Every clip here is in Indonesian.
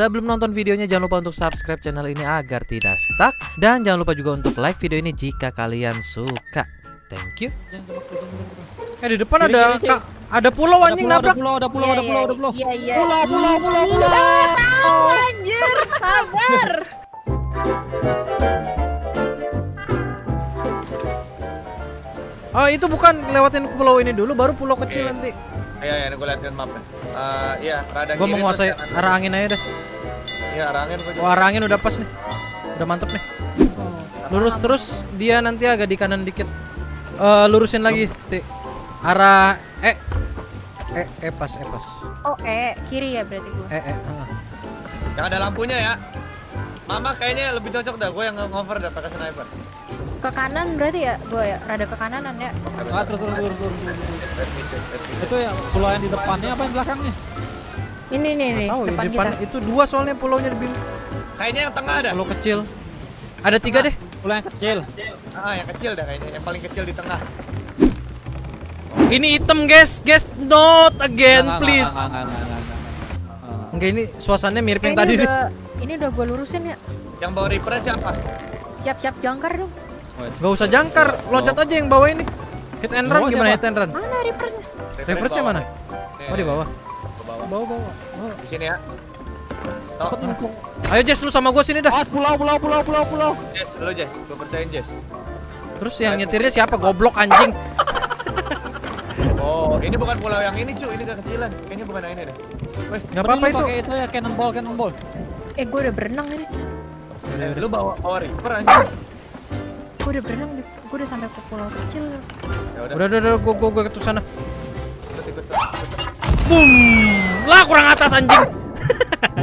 Sebelum nonton videonya jangan lupa untuk subscribe channel ini agar tidak stuck dan jangan lupa juga untuk like video ini jika kalian suka. Thank you. Eh di depan ada kak ada pulau anjing nabrak. Ada pulau, ada pulau, ada pulau, ada pulau. Iya, iya. Pulau, pulau, pulau, pulau. Tahu anjir, sabar. Oh itu bukan lewatin pulau ini dulu baru pulau kecil nanti. Iya, iya, gue liatin mapnya. Eh, iya, rada Gua kiri menguasai arah angin aja deh. Iya, arah angin gua juga. Oh arah angin udah pas nih. Udah mantep nih. Lurus terus dia nanti agak di kanan dikit. Eh lurusin lagi, Ti. Arah eh eh eh pas eh pas. Oh, eh, kiri ya berarti gua. Eh eh. ah. Yang ada lampunya ya. Mama kayaknya lebih cocok dah gue yang ngover dah pakai sniper. Ke kanan berarti ya gua ya, rada ke kananan ya. Ah, terus, terus, terus, terus. Itu ya pulau yang di depannya apa yang belakangnya? Ini nih nih, Tahu depan di depan kita. itu dua soalnya pulaunya di bim. Kayaknya yang tengah ada. Pulau kecil. Ada tiga deh. Pulau yang kecil. Ah, yang kecil dah kayaknya. Yang paling kecil di tengah. Ini hitam guys, guys. Not again, please. Ah. Enggak ini suasananya mirip yang tadi udah, ini udah gua lurusin ya. Yang bawa reaper siapa? Siap-siap jangkar dong. Gak usah jangkar, loncat aja yang bawah ini. Hit and run Bawah gimana hit and run? Mana reverse-nya? Reverse-nya mana? Oh di bawah. Ke bawah. Bawa, bawa. bawa. Di sini ya. Ayo Jess lu sama gue sini dah. Awas pulau, pulau, pulau, pulau, pulau. Jess, lo Jess, gue percayain Jess. Terus yang nyetirnya siapa? Goblok anjing. Oh, ini bukan pulau yang ini, cu. Ini kekecilan. Kayaknya bukan yang ini deh. Weh, Gak apa-apa lu itu. Pakai itu ya cannonball, cannonball. Eh, gua udah berenang ini. eh, lu bawa bawa reaper anjing. Gua udah berenang, di- gua udah sampai ke pulau kecil. Ya udah, Udah udah gua gua ke sana. ikut ikut. Boom. Lah kurang atas anjing.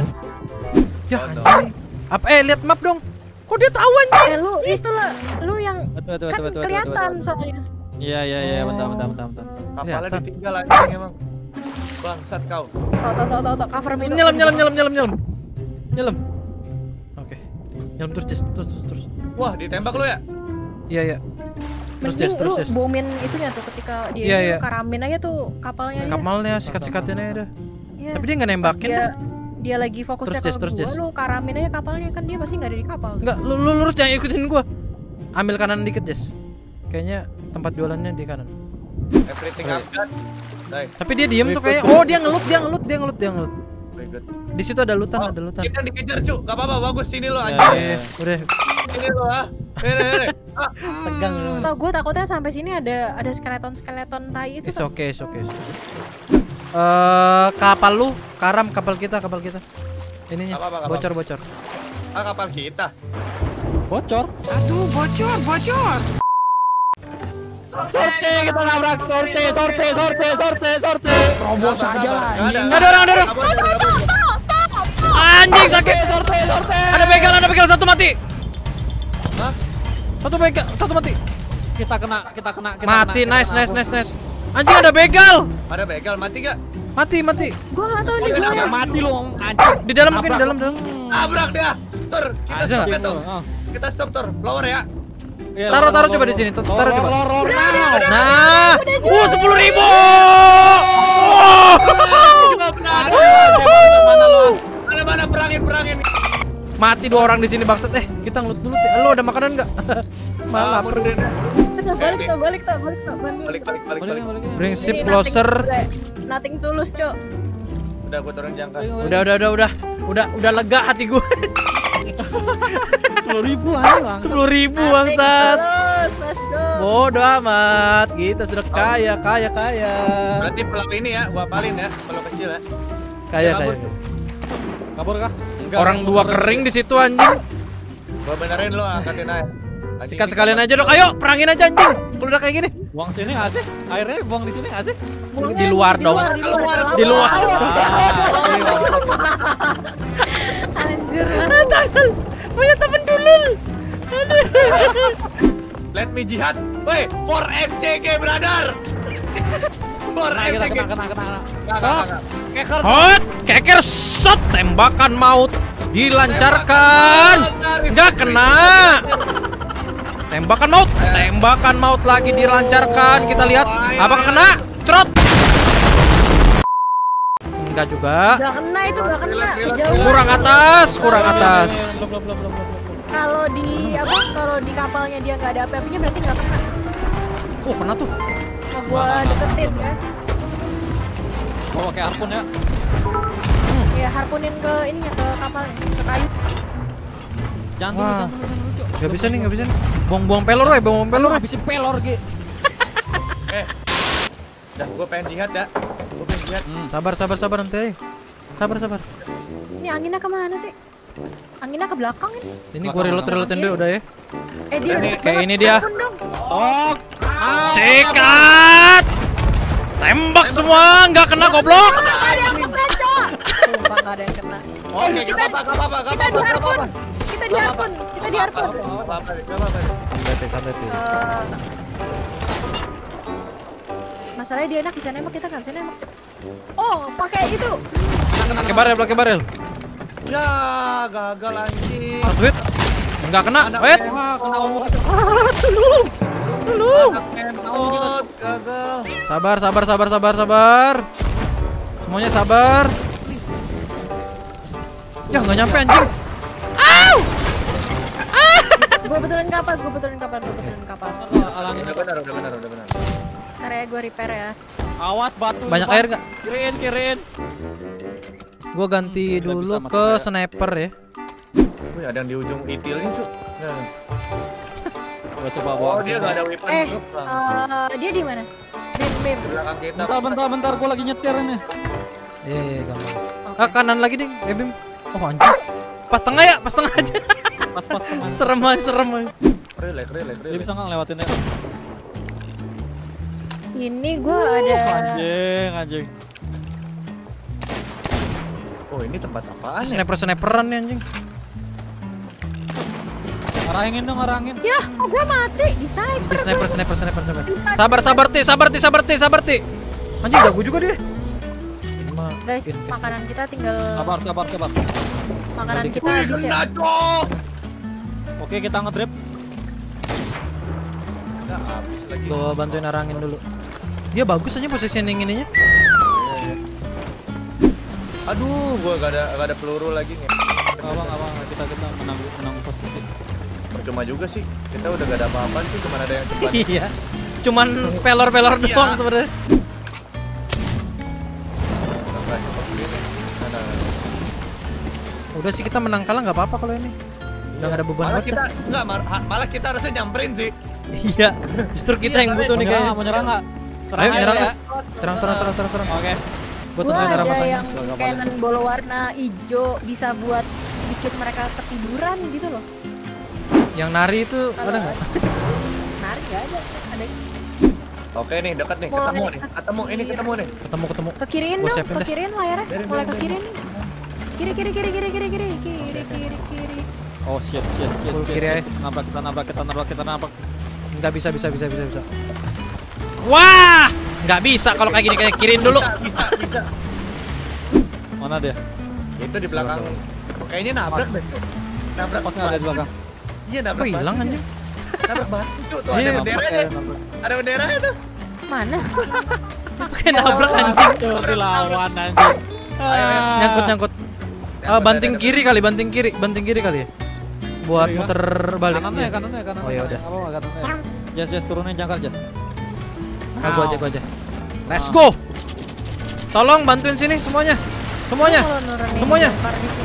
ya anjing. Apa eh lihat map dong. Kok dia tahu anjing? Eh, lu itu lah, lu yang Betul, betul, kan betul, kelihatan soalnya. Iya, iya, iya, bentar, bentar, bentar, bentar. Kapalnya ditinggal anjing emang. Bangsat kau. Tau, tau, tau, tau, tau, cover me. Nyelam nyelam nyelam nyelam nyelam. Nyelam. Oke. Nyelam terus terus terus terus. Wah, ditembak lu ya? Iya iya. Terus Mending terus lu Jess. bomin itunya tuh ketika dia Iya, iya. karamin aja tuh kapalnya dia. Kapalnya sikat-sikatin aja dah. Iya. Tapi dia nggak nembakin dia, dah. dia lagi fokusnya Terus, Jess, ke terus, gua, Jess. lu karamin aja kapalnya kan dia pasti nggak ada di kapal. Enggak, lu, lu lurus jangan ikutin gua. Ambil kanan dikit, Jess. Kayaknya tempat jualannya di kanan. Everything got. Die. Tapi dia diem tuh kayak oh dia ngelut, dia ngelut, dia ngelut, dia ngelut. Di situ ada lutan, Oh, ada lutan. kita dikejar, cu. Gak apa-apa, bagus. Sini lo anjing. ya. Eh, udah Sini lo ah. Ini, ini, ini. Ah, tegang lu. Tau gue takutnya sampai sini ada ada skeleton skeleton tai itu. It's tau. okay, it's okay. Eh, kapal lu, karam kapal kita, kapal kita. Ininya Apa, apa, apa? bocor, bocor. ah, kapal kita. Bocor. Aduh, bocor, bocor. Sorte, kita nabrak sorte, sorte, sorte, sorte, sorte. Robos aja lah. Ada orang, ada orang. Anjing sakit. Sorte, sorte. Ada begal, ada begal satu mati. Hah? Satu begal, satu mati. Kita kena, kita kena, kita Mati, kena, nice, kita nice, kena. nice, nice. Anjing ada begal. Ada begal mati gak? Mati, mati. Gua nggak tahu Oh, di. Ya, mati lu, anjing. Di dalam mungkin, di dalam, dalam. Tabrak dia. Tur, kita Ada stop ya. Ah. Kita stop, Tur. Lower ya. Iya, Taruh, taruh coba di sini, taruh lor, coba. lor, lor, now. Nah, uh, sepuluh ribu. Mana lu? Mana, mana, perangin, perangin. Mati dua orang di sini bangsat. Eh, kita ngelut dulu. Ti. Lo ada makanan nggak? Malah Ah, mundurin. Kita balik, balik, balik, balik. Balik, balik, balik, Balik, balik. balik. Ship nothing- closer. Nothing tulus, Cok. Udah, turun jangkar. Udah, udah, udah, udah. Udah, udah lega hati gue. Sepuluh ribu aja Sepuluh ribu bangsat. tulus, let's go. Bodoh amat. Kita sudah kaya, kaya, kaya. Berarti pulau ini ya, gua apalin ya. Pulau kecil ya. Kaya, kabur. kaya. Kabur kah? Enggak, Orang dua kering di situ anjing. Gua benerin lo, angkatin aja. Anjing, Sikat sekalian aja dong. Ayo, perangin aja anjing. Kalau udah kayak gini. Buang sini nggak asik? Airnya buang di sini nggak asik? Di luar dong. di luar, Di luar. Anjir. Punya temen dulul. Let me jihad. Woi, for MCG brother. For Kena kita, MCG. kena, kena, kena, kena. Nggak, nggak, nggak. Keker. Hot, keker shot tembakan maut dilancarkan. Enggak kena. Tembakan maut, tembakan maut lagi dilancarkan. Kita lihat apakah kena? Cerot. Enggak juga. Gak kena itu gak kena. Jauh. Kurang atas, kurang atas. Kalau di apa? Kalau di kapalnya dia nggak ada api-apinya berarti nggak kena. Oh, kena tuh. Mau gua deketin kan? Gua pakai harpun ya. Ya harpunin ke ininya ke kapalnya, ke kayu. Jangan dulu, Wah. jangan dulu, jangan dulu. Gak bisa nih, gak bisa nih. Buang-buang pelor, weh, buang-buang pelor. weh. Habisin pelor, Ki. Eh. Dah, gue pengen jihad dah. Gue pengen jihad. Sabar, sabar, sabar nanti. aja. Sabar, sabar. Ini anginnya ke mana sih? Anginnya ke belakang ini. Ini gua reload reloadin dulu udah ya. Eh dia kayak ini dia. Oh, Sikat! Tembak semua, nggak kena goblok. Nggak ada yang kena. Oke, gak apa-apa, Kita di harpun. Kita di harpun. Kita di harpun. Santai, Masalahnya dia enak bisa nembak kita nggak bisa nembak. Oh, pakai itu. Pakai barel, pakai barel. Ya, gagal anjing. Hit. Enggak kena. Wait. kena omong. Anak gagal. Sabar, sabar, sabar, sabar, sabar. Semuanya sabar. Ya nggak nyampe anjing. Gue betulin kapal, gue betulin kapal, gue betulin kapal. Alangin. Udah benar, udah benar, udah benar. Ntar ya gue repair ya. Awas batu. Banyak air nggak? Kiriin, kiriin. Gua ganti dulu ke sniper ya. Wih, ada yang di ujung itilnya, Cuk. Nah. Gua coba bawa. Oh, dia sini. gak ada weapon. Eh, eh, dia di mana? Bim, bim. Di belakang kita. Bentar, bentar, bentar. Gua lagi nyetir ini. Iya, iya, gampang. Oke. Ah, kanan lagi ding, eh Bim. Oh, anjing. Pas tengah ya, pas tengah aja. Pas, pas tengah. serem aja, serem aja. Relax, relax, Dia relax. bisa nggak ngelewatin ya? Ini gue ada. Anjing, anjing. Oh, ini tempat apaan ya? Sniper-sniperan nih anjing. Arangin dong, arangin. Ya, oh gue mati di sniper. Di sniper, sniper, sniper, sniper. Sabar, sabar, ti, sabar, ti, sabar, ti, sabar, ti. Anjing ganggu juga dia. Guys, makanan kita tinggal Sabar, sabar, sabar. makanan kita habis ya. Oke, kita ngedrip. Nggak habis lagi. Gua bantuin arangin dulu. Dia bagus aja positioning ininya. Aduh, gua gak ada gak ada peluru lagi nih. Nggak apa. Kita kita menang menang posisi. Percuma juga sih. Kita udah gak ada apa-apa sih, cuma ada yang cepat. Iya. Cuman pelor-pelor Iya. doang sebenarnya. Nggak. Udah sih kita menang kalah nggak apa-apa kalau ini. Udah nggak ada beban Malah banget. kita enggak malah kita harusnya nyamperin sih. Iya. Justru kita yang butuh nih Mau nyerang kayaknya. nggak? Mau nyerang nggak? Serang Ayo aja nyerang ya. Serang, serang, serang, serang, serang. Oke. Gua tentuin arah ada yang cannon bola warna hijau bisa buat bikin mereka ketiduran gitu loh. Yang nari itu ada nggak? Nari nggak ada. Ada Oke nih, dekat nih, Mulai ketemu nih. ke Ketemu ini kiri. ketemu nih. Ketemu, ketemu. ke kiriin dong, ke kiriin layarnya. Mulai ke kiri nih. Kiri kiri kiri kiri kiri kiri kiri kiri kiri. Oh shit, shit, shit. Kiri aja. Kita nabrak, kita nabrak, kita nabrak, kita nabrak. Nggak bisa, bisa, bisa, bisa, bisa. Wah, nggak bisa kalau kayak gini kayak kirim dulu. Bisa, bisa. Mana dia? Itu di belakang. Kayaknya nabrak deh. Nabrak Pas nggak ada di belakang. Iya, nabrak hilang batu. anjing? Nabrak batu. Tuh Iya, ada Nabrak, benderanya. Ada benderanya tuh. Mana? Itu kayak nabrak anjing. Tuh, dilawan anjing. Nyangkut, nyangkut. Ah, banting kiri kali, banting kiri, banting kiri kali ya. Buat kah? muter balik. Kanannya, Iya. kanannya, kanannya. Oh, ya udah. Jas, jas turunin jangkar, jas. Ah, gua aja, gua aja. Let's go. Tolong bantuin sini semuanya. Semuanya. Semuanya.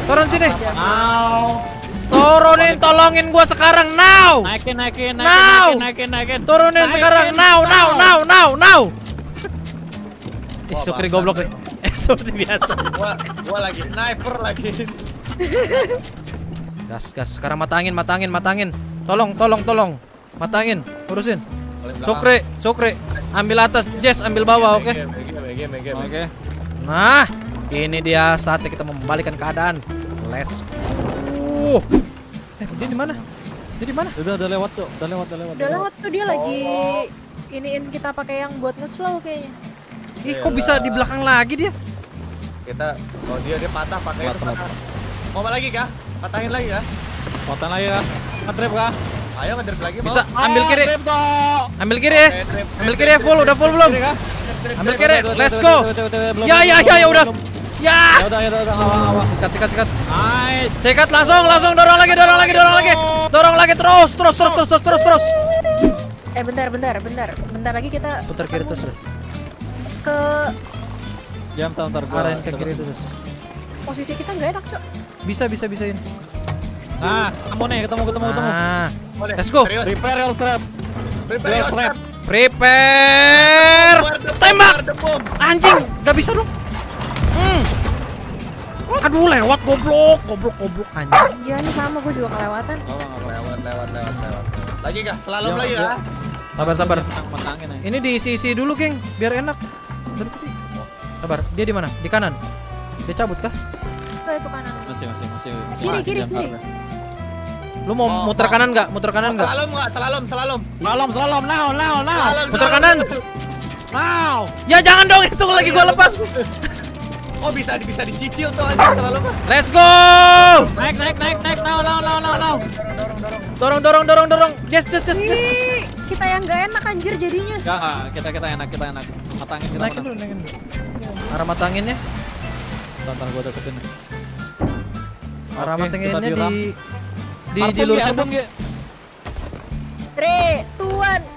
Turun sini. Au. Turunin, tolongin gua sekarang now. Naikin, naikin, naikin, Now. naikin, naikin, naikin. Turunin Naikin, sekarang now, now, now, now, now. Ih, Sukri goblok nih. Eh, seperti biasa. Gua gua lagi sniper lagi. Gas, gas. Sekarang matangin, matangin, matangin. Tolong, tolong, tolong. Matangin, urusin. Sukri, Sukri. Ambil atas, Jess ambil bawah, oke? BG. Oke. Nah, ini dia saatnya kita membalikan keadaan. Let's go. Eh, dia di mana? Dia di mana? Udah, udah lewat tuh. Udah lewat, udah lewat. Udah lewat tuh dia lagi iniin kita pakai yang buat nge-slow kayaknya. Ih, kok bisa di belakang lagi dia? Kita oh dia dia patah pakai itu Patah. patah. Mau apa lagi kah? Patahin lagi kah? Potan lagi kah? Ngedrip kah? Ayo ngedrip lagi mau. Bisa, ambil kiri. Ambil kiri ya. Ambil kiri ya, drip, full, drip, udah full belum? Ambil kiri, let's go. Ya, ya, ya, ya udah. Ya. Ya udah ya udah udah awang awang. Sikat, sikat, sikat. Nice. Sikat langsung, langsung dorong lagi, dorong lagi, dorong lagi. Dorong lagi terus, terus, terus, terus, terus, terus, terus. Eh bentar, bentar, bentar. Bentar lagi kita Putar kiri terus. deh. ke Jam ntar ntar. Arahin ke kiri terus. posisi kita nggak enak, Cok. Bisa, bisa, bisa ini. Nah, ketemu nih, ketemu ketemu ketemu. Nah, Boleh. Let's go. Prepare yourself. Prepare Yourself. prepare. Tembak. Tembak. Anjing, gak bisa dong. Aduh, lewat goblok, goblok, goblok anjing. Iya nih sama gue juga kelewatan. Awang. Lewat, lewat, lewat, lewat. Lagi kah? Selalu Ya, lagi ya. Sabar, sabar. Aja. Ini diisi-isi dulu, geng, biar enak. Sabar, dia di mana? Di kanan. Dia cabut kah? Ke itu kanan. Masih masih masih. masih Kiri, kiri, kiri. ntar. Lu mau Oh, muter oh. kanan nggak? Muter kanan nggak? Slalom nggak? Slalom, slalom. Slalom slalom now now now. Slalom. kanan. Now. Ya jangan dong, itu lagi gua lepas. Oh bisa bisa dicicil tuh aja selalu. Let's go. Naik naik naik naik now now now now now. Dorong dorong dorong dorong. Yes yes yes yes. Kita yang gak enak anjir jadinya. Enggak enggak, ah, kita kita enak kita enak. Matangin kita. Naikin dulu naikin dulu. Arah matanginnya. Tonton gua deketin. Arah matanginnya di di dilurusin dong. 3 2 1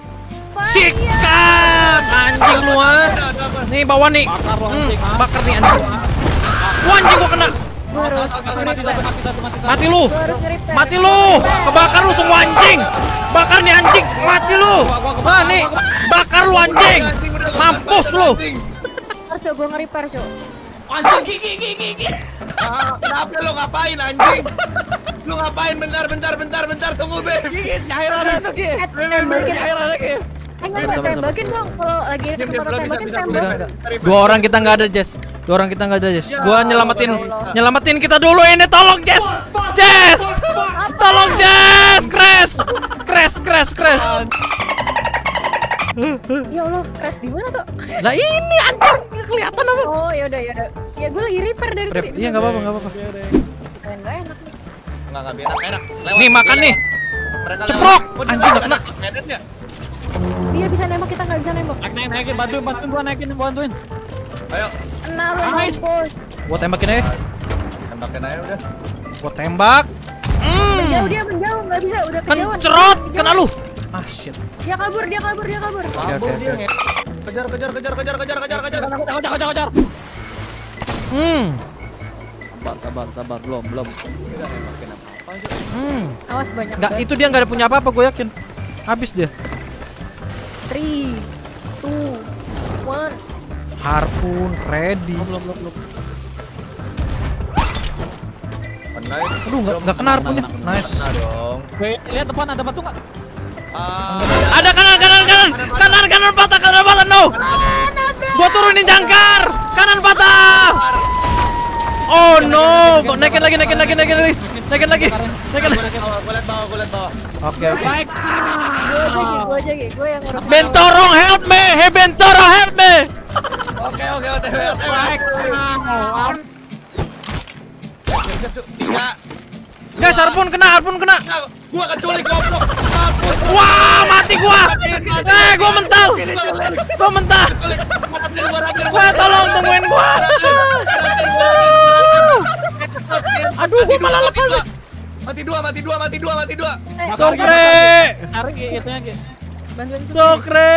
Sikat anjing lu ah. Nih bawa nih. Hmm, bakar nih anjing. Wah anjing gua kena. Mati lu. Mati lu. Kebakar lu semua anjing. Bakar nih anjing. Mati lu. Ah nih. Bakar lu anjing. Mampus lu. Harus gua nge-repair, Cuk. Anjing gigi gigi gigi. Ah, kenapa lo ngapain anjing? Lo ngapain bentar bentar bentar bentar tunggu, Beb. Gigi nyairan lagi. Nyairan lagi. Eh, enggak, enggak, tembakin dong. Kalau lagi belum bisa, tembakin, tembak. Enggak, enggak. Dua orang kita nggak ada, Jess. Dua orang kita nggak ada, Jess. Gua nyelamatin, nyelamatin kita dulu ini. Tolong, Jess. Jess. Tolong, Jess. Crash. Crash, crash, crash. Ya Allah, crash di mana tuh? Lah ini anjing nggak kelihatan apa? Oh, yaudah, yaudah. Ya gue lagi repair dari tadi. iya nggak apa-apa, nggak apa-apa. Eh, Nggak enak nih. Enggak enggak enak enak. Lewat, Nih, makan nih. Ceprok. Anjing, dia nggak kena. Dia bisa nembak, kita nggak bisa nembak. Naik naik naikin bantuin bantuin gua naikin bantuin. Ayo, lu, Nice. Gua tembakin aja. tembakin aja udah. Gua tembak. Menjauh Hmm. dia, menjauh. Nggak bisa, udah kejauhan. Kencerot. Kejauhan. Kena lu. Ah shit. Dia kabur, dia kabur, dia kabur. Kabur dia nge- Kejar kejar kejar kejar kejar kejar kejar. Kejar kejar kejar kejar. Hmm. Sabar sabar sabar belum belum. Hmm. Awas banyak Nggak, banget. itu dia nggak ada punya apa-apa, gue yakin. Habis dia. Three, two, one. Harpun ready. Belum belum belum. Aduh, nggak nggak kena harpunnya. Nice. Nah dong. Lihat depan ada batu nggak? Ah, Ada kanan, kanan, kanan, kanan, kanan patah, kanan patah, no. Gua turunin jangkar, kanan patah. Oh no, naikin lagi, naikin lagi, naikin lagi, naikin lagi, naikin lagi. gua liat bawah, gua liat bawah. Oke, oke. Baik. Gue aja, Gi, gue. Gue yang ngurus. Bentorong help me, hey Bentorong help me. Oke oke OTW OTW. Baik. Tiga. Guys, harpun kena, harpun kena. Gua keculik goblok. Wah, mati gua. Eh, gua mental. Gua. Rapir gua. Wah, tolong tungguin gua. Aduh, gua malah lepas. Mati dua, mati dua, mati dua, mati dua. Sokre, Tarik Gi, itunya Gi. Bantuin Suki. sokre,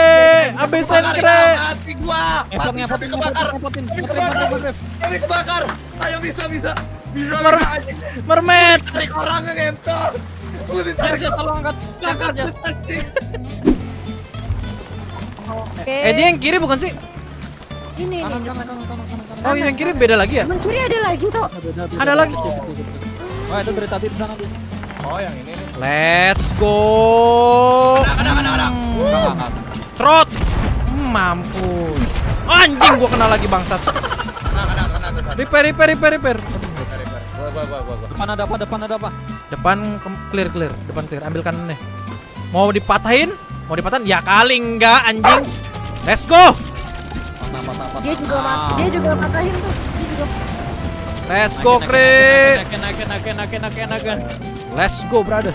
abisan kre. Mati gua. Ngepot Mati, ngepotin kebakar. ngepotin. kebakar. Ayo bisa, bisa. Bisa, Mer- bisa, anjing. Mermaid. Tarik orangnya ngentot. Gua ditarik. Tolong angkat. Angkat. Oke. Eh, dia yang kiri bukan sih? Ini, ini. Kanan kanan kanan kanan kanan. Oh, yang kiri beda lagi ya? Temen kiri ada lagi, Tok. Ada lagi. Wah, itu dari tadi di sana tuh. Oh, yang ini nih. Let's go. Kena, kena, kena. Enggak. Trot. Hmm, Mampus. Anjing gua kena lagi bangsat. Kena, kena, kena, kena. Repair, repair, repair, repair. Gua, gua, gua, gua, gua. Depan ada apa? Depan ada apa? Depan clear, clear. Depan clear. Ambil kanan nih. Mau dipatahin? Mau dipatahin? Ya kali enggak anjing. Let's go. Patah, patah. Dia juga mat dia juga matahin tuh. Dia juga Let's go, Kri. naikin, naikin, naikin, naikin, naikin, naikin. Let's go, brother.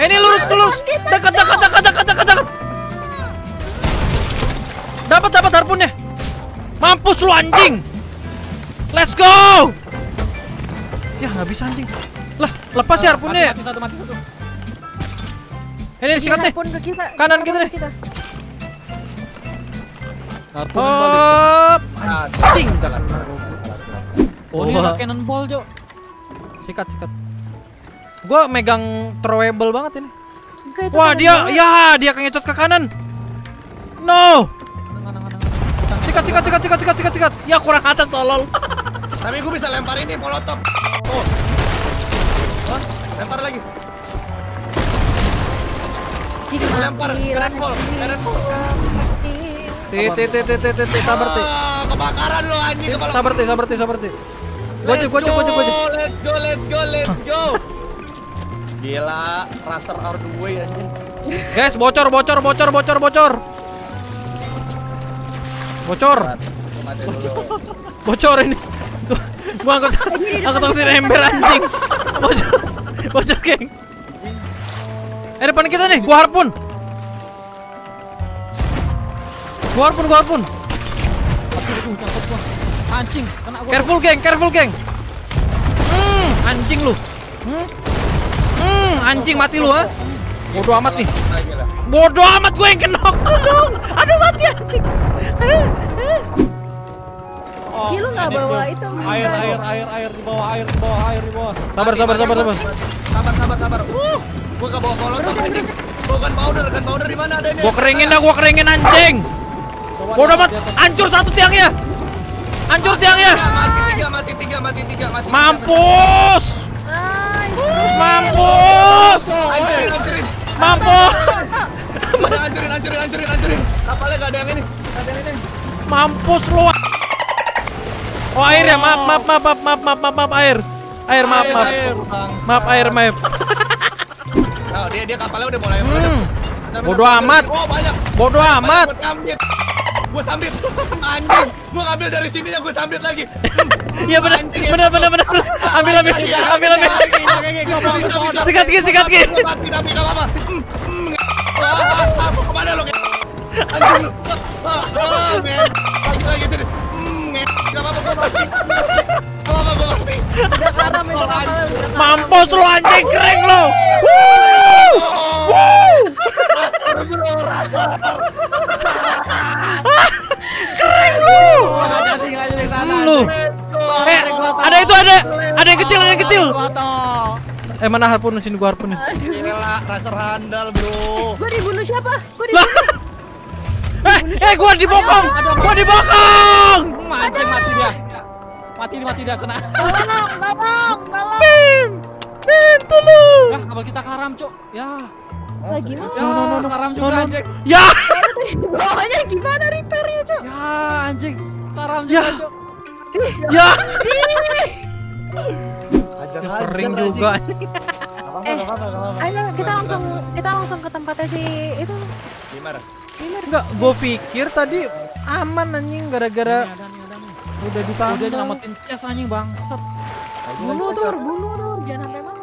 Eh, ini lurus, lurus. Dekat, dekat, dekat, dekat, dekat, dekat. Dapat, dapat harpunnya. Mampus lu anjing. Let's go! Ya nggak bisa anjing. Lah, lepas ya harpunnya. ya? Mati satu, mati satu. Ini disikat nih. Harpun ke kita. Kanan kita nih. Hop. Anjing. Oh, ini Wah. ada cannonball, Cok. Sikat, sikat. Gua megang throwable banget ini. Enggak, itu Wah, kanan dia banget. ya, dia kengecut ke kanan. No. Sikat, sikat, sikat, sikat, sikat, sikat, sikat. Ya kurang atas tolol. Tapi gue bisa lempar ini molotov. Oh. Hah? Lempar lagi. Jadi Lempar, cannonball. mati. Ti ti ti ti ti ti, ti, sabar ti. Ah, kebakaran lo anjing kepala. Sabar ti, sabar ti, sabar ti. Gojek, gojek, go, gojek, gojek. Let's go, let's go, let's go. Gila, raser out the way anjing. Guys, bocor, bocor, bocor, bocor, bocor. Bocor, bocor ini. Gua- angkut, angkut angkutin ember anjing. Bocor, bocor geng. Eh depan kita nih, gua harpun. Gua harpun, gua harpun. Aduh, aduh, nyangkut gua. Anjing, kena gua. Careful geng, careful geng. Hmm, anjing lu. Hmm, hmm anjing mati lu ha. Bodoh amat nih. Bodoh amat gue yang kenok tolong. Aduh mati anjing. Eh, eh. Oh, Ki, lu nggak bawa itu, Air, air, air, air di bawah, air di bawah, air di bawah. Sabar, sabar, sabar, sabar. Sabar, sabar, sabar. Uh, gua gak bawa molotov anjing. Gua kan powder, kan powder di mana adanya? Gua keringin dah, gua keringin anjing. Bodoh amat. Hancur satu tiangnya. Hancur tiangnya. Mati tiga, mati tiga, mati tiga, mati tiga. Mampus. Mampus. Hancurin, hancurin. Mampus. Hancurin, hancurin, hancurin, hancurin. Kapalnya gak ada yang ini. Gak ada yang ini. Mampus lu. Oh air ya, maaf, maaf, maaf, maaf, maaf, maaf, maaf, maaf, air. Air, maaf, maaf. air. Maaf air, maaf. Oh, dia dia kapalnya udah mulai Hmm. Bodoh amat. Oh, banyak. Bodoh amat gue sambit. Anjing. Gue ngambil dari sini yang gue sambit lagi. Iya benar, benar, benar, benar. Ambil, ambil, ambil, ambil. Sikat ki, sikat ki. Ke mana lo? Anjing lu. Lagi lagi. Mampus lu anjing. Kering lu. Lu. Eh, ada itu ada. Ada yang kecil, ada yang kecil. Eh mana harpun sini gua harpunin. Gila, raser handal, bro. Gue dibunuh siapa? Gue Lah. dibunuh. Eh, eh gua dibokong. Gua dibokong. Anjing mati dia. Mati dia, mati dia kena. Tolong, tolong, tolong. Bim. Bim, tolong. Ya, apa kita karam, Cok? Ya. Lah gimana? Ya, no, no, no, karam juga no. anjing. Ya. Bawahnya gimana repairnya, Cok? Ya, anjing. Karam Ya. juga, Cok. Ya. Ih. Kering juga. Eh, ayo kita langsung kita langsung ke tempatnya si itu Gimana? Dimar. Enggak, gua pikir tadi aman anjing gara-gara udah Udah ditambah. nyelamatin chest anjing bangsat. Bunuh tur, bunuh tur, jangan sampai mati.